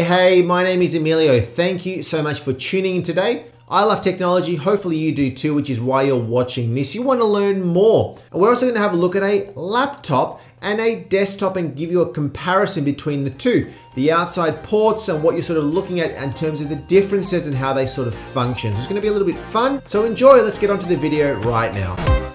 Hey, hey, my name is Emilio. Thank you so much for tuning in today. I love technology. Hopefully you do too, which is why you're watching this. You want to learn more. And we're also going to have a look at a laptop and a desktop and give you a comparison between the two. The outside ports and what you're sort of looking at in terms of the differences and how they sort of function. So it's going to be a little bit fun. So enjoy. Let's get onto the video right now.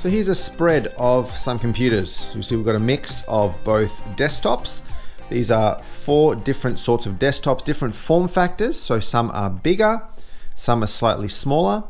So here's a spread of some computers. You see we've got a mix of both desktops. These are four different sorts of desktops, different form factors. So some are bigger, some are slightly smaller.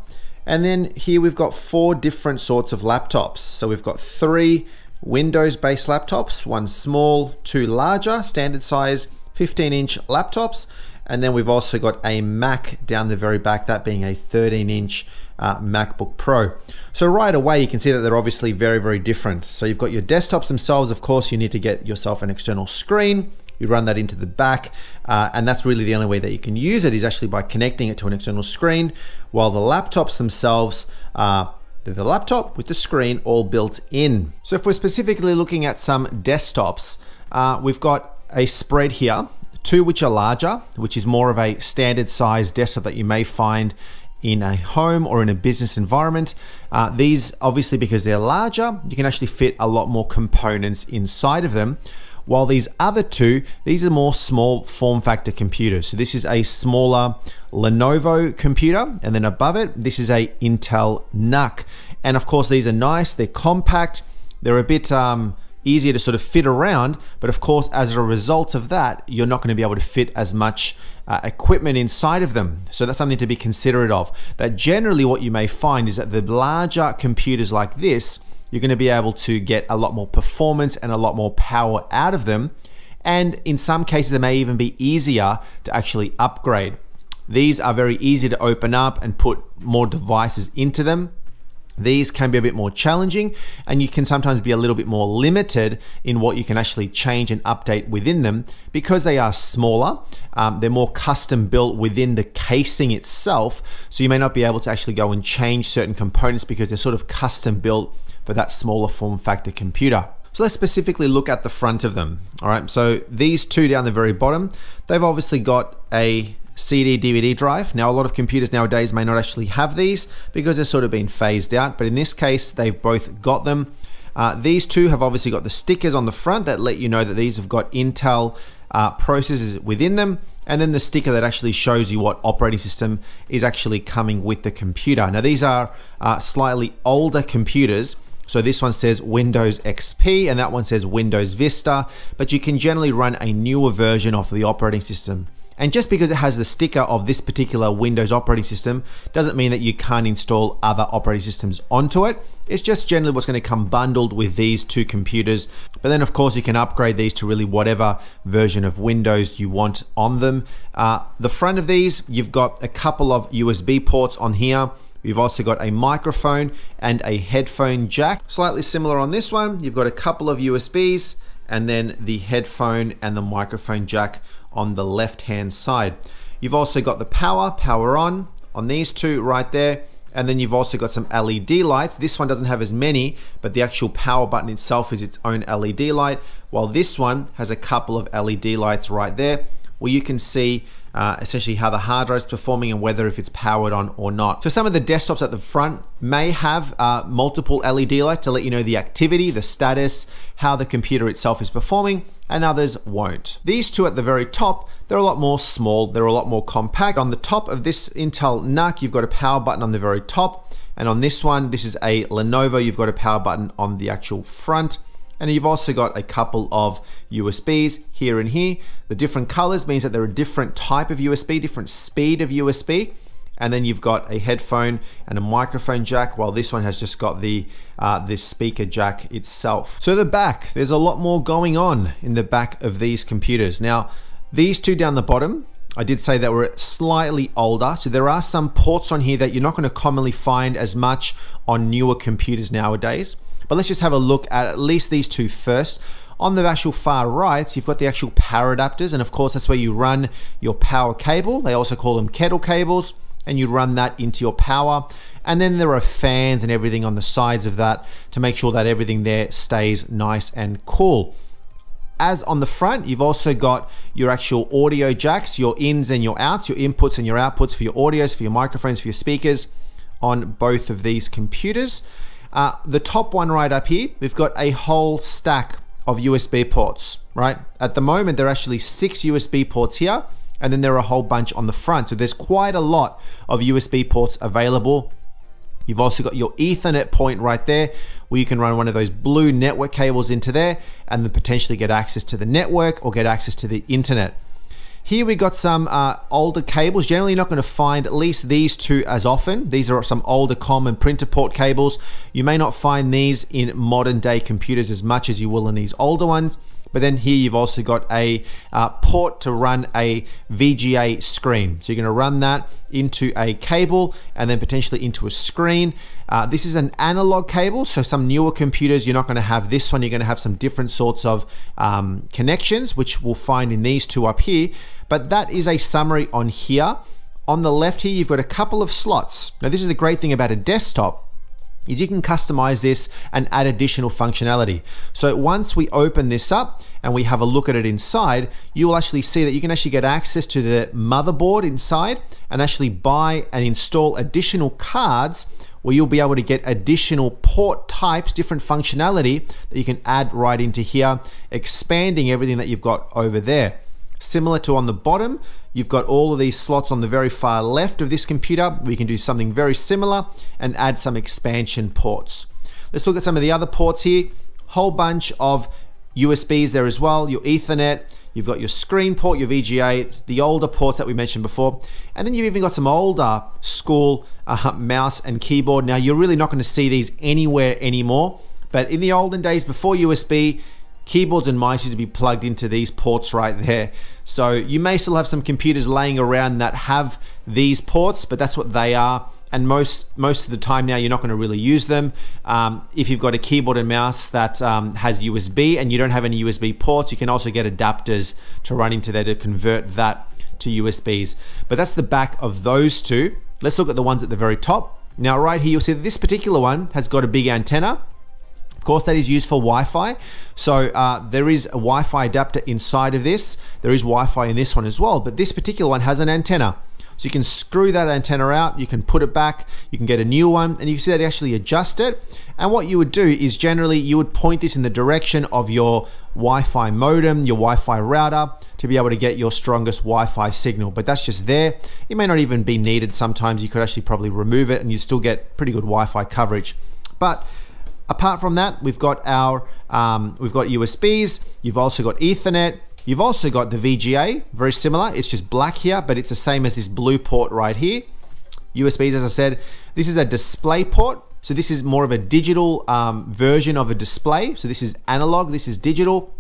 And then here we've got four different sorts of laptops. So we've got three Windows-based laptops, one small, two larger, standard size 15-inch laptops. And then we've also got a Mac down the very back, that being a 13-inch uh, MacBook Pro. So right away, you can see that they're obviously very, very different. So you've got your desktops themselves. Of course, you need to get yourself an external screen. You run that into the back, uh, and that's really the only way that you can use it is actually by connecting it to an external screen, while the laptops themselves are the laptop with the screen all built in. So if we're specifically looking at some desktops, uh, we've got a spread here, two which are larger, which is more of a standard size desktop that you may find in a home or in a business environment. Uh, these, obviously, because they're larger, you can actually fit a lot more components inside of them. While these other two, these are more small form factor computers. So this is a smaller Lenovo computer, and then above it, this is a Intel NUC. And of course, these are nice, they're compact, they're a bit um, easier to sort of fit around. But of course, as a result of that, you're not going to be able to fit as much uh, equipment inside of them. So that's something to be considerate of. That generally what you may find is that the larger computers like this, you're going to be able to get a lot more performance and a lot more power out of them. And in some cases, they may even be easier to actually upgrade. These are very easy to open up and put more devices into them. These can be a bit more challenging and you can sometimes be a little bit more limited in what you can actually change and update within them because they are smaller. Um, they're more custom built within the casing itself. So you may not be able to actually go and change certain components because they're sort of custom built for that smaller form factor computer. So let's specifically look at the front of them. All right, so these two down the very bottom, they've obviously got a CD DVD drive. Now, a lot of computers nowadays may not actually have these because they're sort of been phased out, but in this case, they've both got them. Uh, these two have obviously got the stickers on the front that let you know that these have got Intel uh, processors within them, and then the sticker that actually shows you what operating system is actually coming with the computer. Now, these are uh, slightly older computers. So this one says Windows XP and that one says Windows Vista, but you can generally run a newer version of the operating system. And just because it has the sticker of this particular Windows operating system doesn't mean that you can't install other operating systems onto it. It's just generally what's going to come bundled with these two computers. But then of course you can upgrade these to really whatever version of Windows you want on them. Uh, the front of these, you've got a couple of USB ports on here. You've also got a microphone and a headphone jack. Slightly similar on this one. You've got a couple of USBs and then the headphone and the microphone jack on the left hand side. You've also got the power, power on, on these two right there. And then you've also got some LED lights. This one doesn't have as many, but the actual power button itself is its own LED light, while this one has a couple of LED lights right there where you can see uh, essentially how the hard drive is performing and whether if it's powered on or not. So some of the desktops at the front may have uh, multiple LED lights to let you know the activity, the status, how the computer itself is performing, and others won't. These two at the very top, they're a lot more small, they're a lot more compact. On the top of this Intel NUC, you've got a power button on the very top, and on this one, this is a Lenovo, you've got a power button on the actual front. And you've also got a couple of USBs here and here. The different colors means that they're a different type of USB, different speed of USB. And then you've got a headphone and a microphone jack, while this one has just got the uh, speaker jack itself. So the back, there's a lot more going on in the back of these computers. Now, these two down the bottom, I did say that were slightly older. So there are some ports on here that you're not going to commonly find as much on newer computers nowadays. But let's just have a look at at least these two first. On the actual far right, you've got the actual power adapters, and of course that's where you run your power cable. They also call them kettle cables. and you run that into your power. And then there are fans and everything on the sides of that to make sure that everything there stays nice and cool. As on the front, you've also got your actual audio jacks, your ins and your outs, your inputs and your outputs for your audios, for your microphones, for your speakers on both of these computers. Uh, the top one right up here, we've got a whole stack of USB ports, right? At the moment, there are actually six USB ports here, and then there are a whole bunch on the front. So there's quite a lot of USB ports available You've also got your Ethernet point right there where you can run one of those blue network cables into there and then potentially get access to the network or get access to the internet. Here we got some uh, older cables. Generally not going to find at least these two as often. These are some older common printer port cables. You may not find these in modern day computers as much as you will in these older ones. But then here you've also got a uh, port to run a VGA screen. So you're going to run that into a cable and then potentially into a screen. Uh, this is an analog cable, so some newer computers, you're not going to have this one. You're going to have some different sorts of um, connections, which we'll find in these two up here. But that is a summary on here. On the left here, you've got a couple of slots. Now, this is the great thing about a desktop is you can customize this and add additional functionality. So once we open this up and we have a look at it inside, you will actually see that you can actually get access to the motherboard inside and actually buy and install additional cards where you'll be able to get additional port types, different functionality that you can add right into here, expanding everything that you've got over there. Similar to on the bottom, you've got all of these slots on the very far left of this computer. We can do something very similar and add some expansion ports. Let's look at some of the other ports here. Whole bunch of USBs there as well, your Ethernet, you've got your screen port, your VGA, the older ports that we mentioned before, and then you've even got some older school uh, mouse and keyboard. Now, you're really not going to see these anywhere anymore, but in the olden days before USB, keyboards and mice used to be plugged into these ports right there. So you may still have some computers laying around that have these ports, but that's what they are. And most most of the time now, you're not going to really use them. Um, if you've got a keyboard and mouse that um, has USB and you don't have any USB ports, you can also get adapters to run into there to convert that to USBs. But that's the back of those two. Let's look at the ones at the very top. Now, right here, you'll see this particular one has got a big antenna course, that is used for Wi-Fi. So uh, there is a Wi-Fi adapter inside of this. There is Wi-Fi in this one as well, but this particular one has an antenna. So you can screw that antenna out, you can put it back, you can get a new one, and you can see that actually adjust it. And what you would do is generally you would point this in the direction of your Wi-Fi modem, your Wi-Fi router, to be able to get your strongest Wi-Fi signal. But that's just there. It may not even be needed. Sometimes you could actually probably remove it and you still get pretty good Wi-Fi coverage. But Apart from that, we've got our um, we've got USBs. You've also got Ethernet. You've also got the VGA, very similar. It's just black here, but it's the same as this blue port right here. USBs, as I said, this is a display port. So this is more of a digital um, version of a display. So this is analog, this is digital.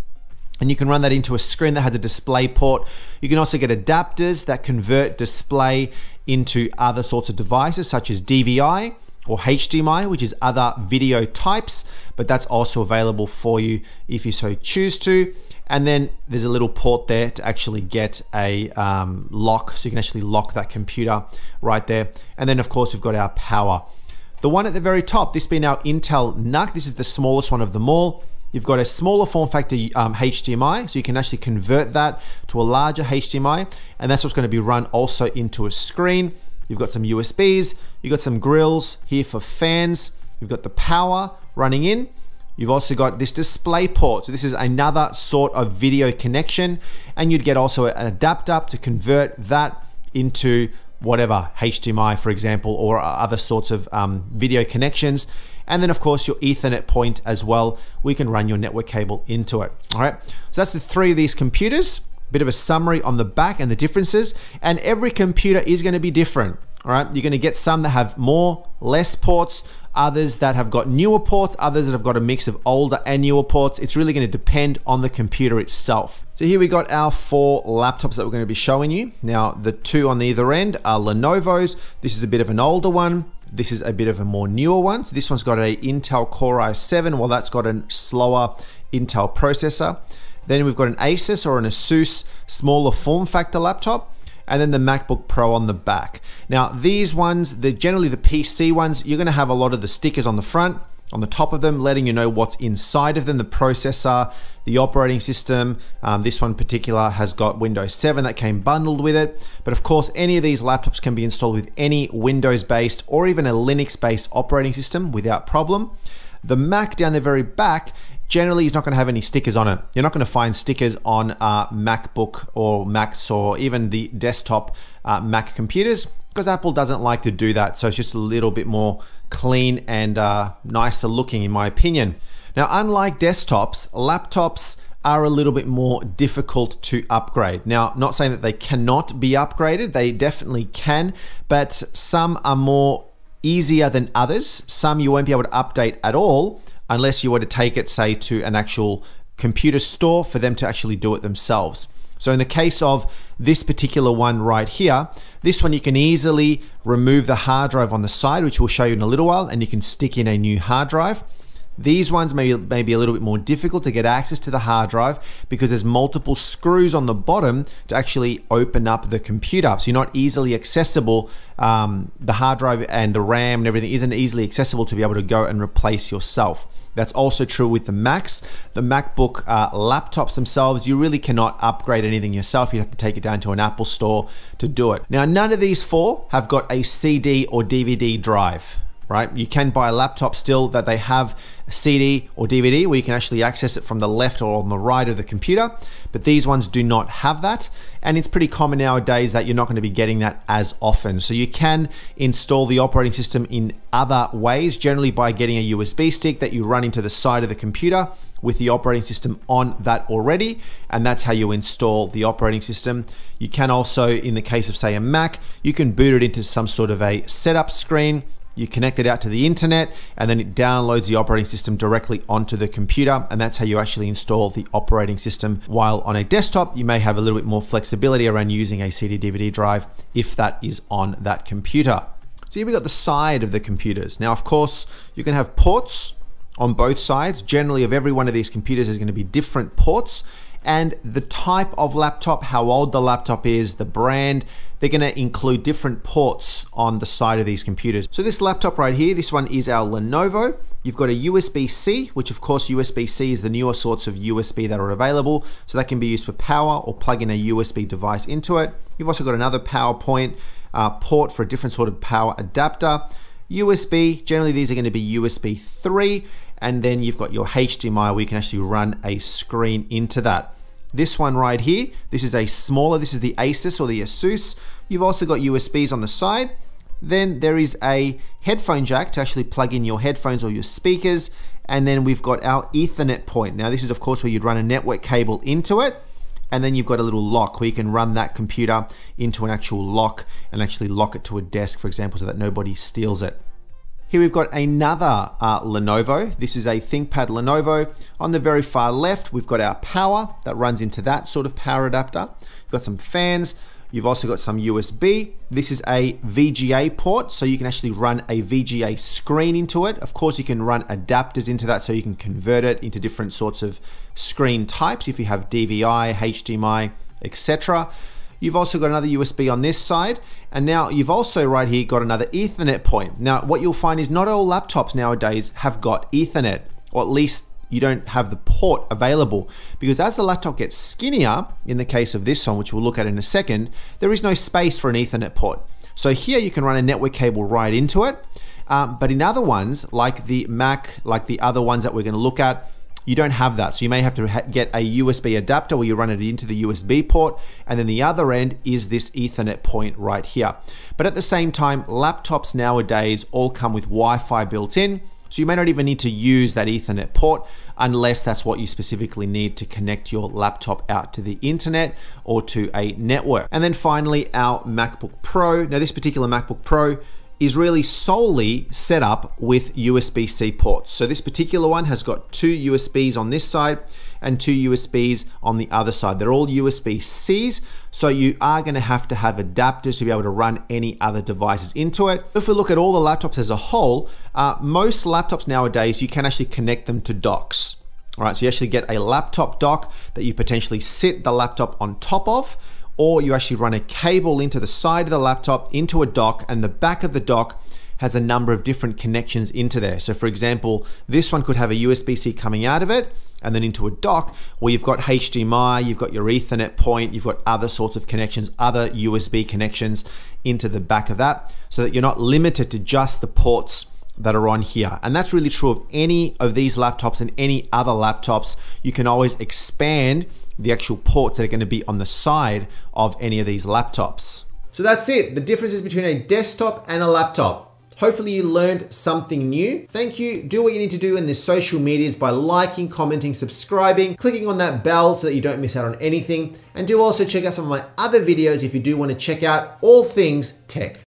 And you can run that into a screen that has a display port. You can also get adapters that convert display into other sorts of devices such as DVI or HDMI, which is other video types, but that's also available for you if you so choose to. And then there's a little port there to actually get a um, lock, so you can actually lock that computer right there. And then of course we've got our power. The one at the very top, this being our Intel NUC, this is the smallest one of them all. You've got a smaller form factor um, HDMI, so you can actually convert that to a larger HDMI, and that's what's going to be run also into a screen. You've got some USBs, you've got some grills here for fans, you've got the power running in. You've also got this display port. So this is another sort of video connection and you'd get also an adapter to convert that into whatever HDMI, for example, or other sorts of um, video connections. And then of course your ethernet point as well. We can run your network cable into it. All right. So that's the three of these computers bit of a summary on the back and the differences. And every computer is going to be different. All right, you're going to get some that have more, less ports, others that have got newer ports, others that have got a mix of older and newer ports. It's really going to depend on the computer itself. So here we got our four laptops that we're going to be showing you. Now, the two on the either end are Lenovo's. This is a bit of an older one. This is a bit of a more newer one. So this one's got a Intel Core i7, while that's got a slower Intel processor. Then we've got an Asus or an Asus smaller form factor laptop. and then the MacBook Pro on the back. Now, these ones, they're generally the PC ones, you're gonna have a lot of the stickers on the front, on the top of them, letting you know what's inside of them, the processor, the operating system. Um, this one particular has got Windows 7 that came bundled with it. But of course, any of these laptops can be installed with any Windows-based or even a Linux-based operating system without problem. The Mac down the very back generally is not going to have any stickers on it. You're not going to find stickers on uh, MacBook or Macs or even the desktop uh, Mac computers because Apple doesn't like to do that. So it's just a little bit more clean and uh, nicer looking in my opinion. Now, unlike desktops, laptops are a little bit more difficult to upgrade. Now, not saying that they cannot be upgraded, they definitely can, but some are more easier than others. Some you won't be able to update at all unless you were to take it, say, to an actual computer store for them to actually do it themselves. So in the case of this particular one right here, this one you can easily remove the hard drive on the side, which we'll show you in a little while, and you can stick in a new hard drive. These ones may, may be a little bit more difficult to get access to the hard drive because there's multiple screws on the bottom to actually open up the computer. So you're not easily accessible. Um, the hard drive and the RAM and everything isn't easily accessible to be able to go and replace yourself. That's also true with the Macs. The MacBook uh, laptops themselves, you really cannot upgrade anything yourself. You have to take it down to an Apple store to do it. Now, none of these four have got a CD or DVD drive right? You can buy a laptop still that they have a CD or DVD where you can actually access it from the left or on the right of the computer, but these ones do not have that. And it's pretty common nowadays that you're not going to be getting that as often. So you can install the operating system in other ways, generally by getting a USB stick that you run into the side of the computer with the operating system on that already, and that's how you install the operating system. You can also, in the case of say a Mac, you can boot it into some sort of a setup screen you connect it out to the internet, and then it downloads the operating system directly onto the computer. And that's how you actually install the operating system. While on a desktop, you may have a little bit more flexibility around using a CD DVD drive if that is on that computer. So here we got the side of the computers. Now, of course, you can have ports on both sides. Generally, of every one of these computers is going to be different ports and the type of laptop, how old the laptop is, the brand, they're going to include different ports on the side of these computers. So this laptop right here, this one is our Lenovo. You've got a USB-C, which of course USB-C is the newer sorts of USB that are available. So that can be used for power or plug in a USB device into it. You've also got another PowerPoint uh, port for a different sort of power adapter. USB, generally these are going to be USB 3 and then you've got your HDMI where you can actually run a screen into that. This one right here, this is a smaller, this is the Asus or the Asus. You've also got USBs on the side. Then there is a headphone jack to actually plug in your headphones or your speakers. And then we've got our ethernet point. Now this is of course where you'd run a network cable into it. And then you've got a little lock where you can run that computer into an actual lock and actually lock it to a desk, for example, so that nobody steals it. Here we've got another uh, Lenovo. This is a ThinkPad Lenovo. On the very far left, we've got our power that runs into that sort of power adapter. You've got some fans. You've also got some USB. This is a VGA port, so you can actually run a VGA screen into it. Of course, you can run adapters into that, so you can convert it into different sorts of screen types if you have DVI, HDMI, etc. You've also got another USB on this side, and now you've also right here got another Ethernet point. Now, what you'll find is not all laptops nowadays have got Ethernet, or at least you don't have the port available because as the laptop gets skinnier, in the case of this one, which we'll look at in a second, there is no space for an Ethernet port. So here you can run a network cable right into it. Um, but in other ones, like the Mac, like the other ones that we're going to look at, you don't have that. So you may have to ha get a USB adapter where you run it into the USB port, and then the other end is this Ethernet point right here. But at the same time, laptops nowadays all come with Wi-Fi built in, so you may not even need to use that Ethernet port unless that's what you specifically need to connect your laptop out to the internet or to a network. And then finally, our MacBook Pro. Now this particular MacBook Pro is really solely set up with USB-C ports. So this particular one has got two USBs on this side and two USBs on the other side. They're all USB-Cs, so you are gonna have to have adapters to be able to run any other devices into it. If we look at all the laptops as a whole, uh, most laptops nowadays, you can actually connect them to docks. All right, so you actually get a laptop dock that you potentially sit the laptop on top of, or you actually run a cable into the side of the laptop into a dock and the back of the dock has a number of different connections into there. So for example, this one could have a USB-C coming out of it and then into a dock where you've got HDMI, you've got your ethernet point, you've got other sorts of connections, other USB connections into the back of that so that you're not limited to just the ports that are on here. And that's really true of any of these laptops and any other laptops. You can always expand the actual ports that are gonna be on the side of any of these laptops. So that's it, the differences between a desktop and a laptop. Hopefully you learned something new. Thank you. Do what you need to do in the social medias by liking, commenting, subscribing, clicking on that bell so that you don't miss out on anything. And do also check out some of my other videos if you do want to check out all things tech.